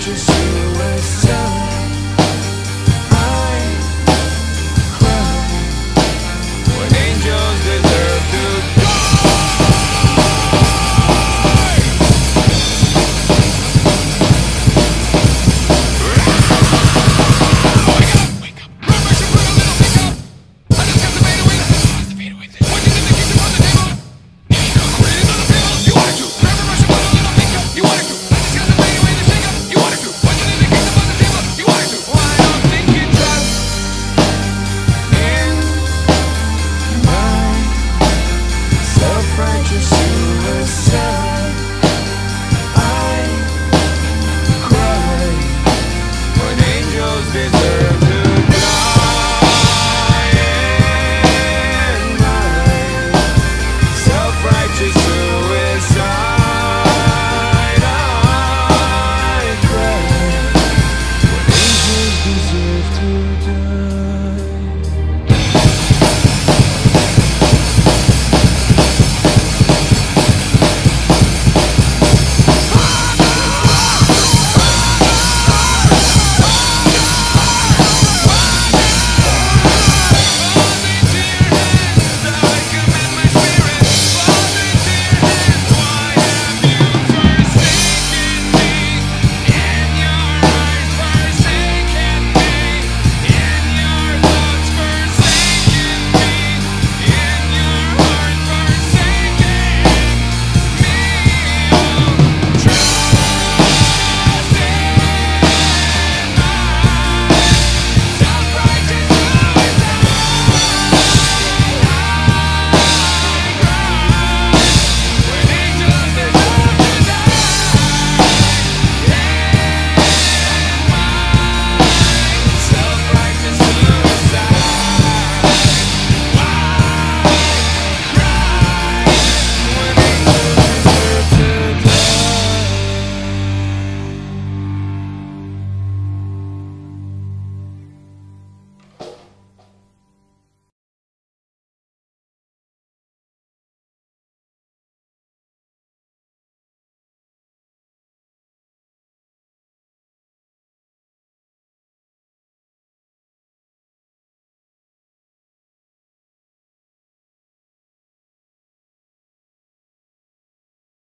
Just a suicide